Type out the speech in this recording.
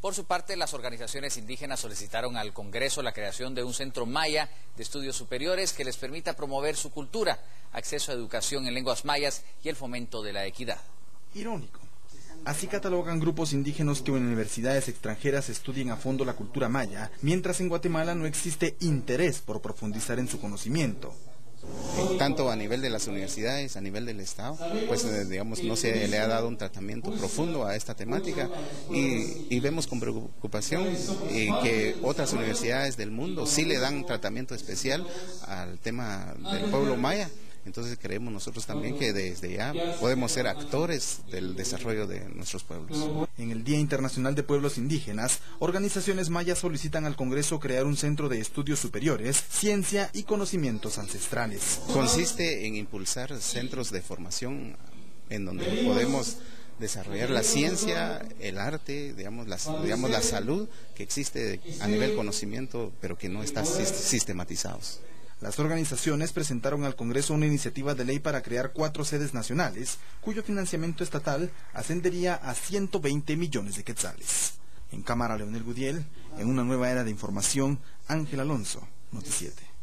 Por su parte, las organizaciones indígenas solicitaron al Congreso la creación de un centro maya de estudios superiores que les permita promover su cultura, acceso a educación en lenguas mayas y el fomento de la equidad. Irónico. Así catalogan grupos indígenas que en universidades extranjeras estudien a fondo la cultura maya, mientras en Guatemala no existe interés por profundizar en su conocimiento tanto a nivel de las universidades, a nivel del Estado, pues eh, digamos no se le ha dado un tratamiento profundo a esta temática y, vemos con preocupación eh, que otras universidades del mundo sí le dan tratamiento especial al tema del pueblo maya. Entonces creemos nosotros también que desde ya podemos ser actores del desarrollo de nuestros pueblos. En el Día Internacional de Pueblos Indígenas, organizaciones mayas solicitan al Congreso crear un centro de estudios superiores, ciencia y conocimientos ancestrales. Consiste en impulsar centros de formación en donde podemos desarrollar la ciencia, el arte, digamos la, digamos, la salud que existe a nivel conocimiento, pero que no está sistematizados. Las organizaciones presentaron al Congreso una iniciativa de ley para crear cuatro sedes nacionales, cuyo financiamiento estatal ascendería a 120 millones de quetzales. En Cámara Leonel Gudiel, en una nueva era de información, Ángel Alonso, Noticiete.